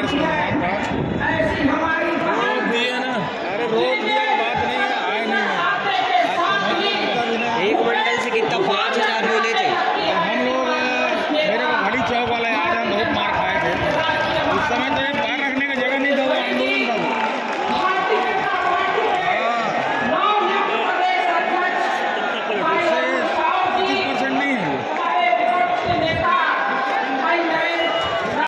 Marzo.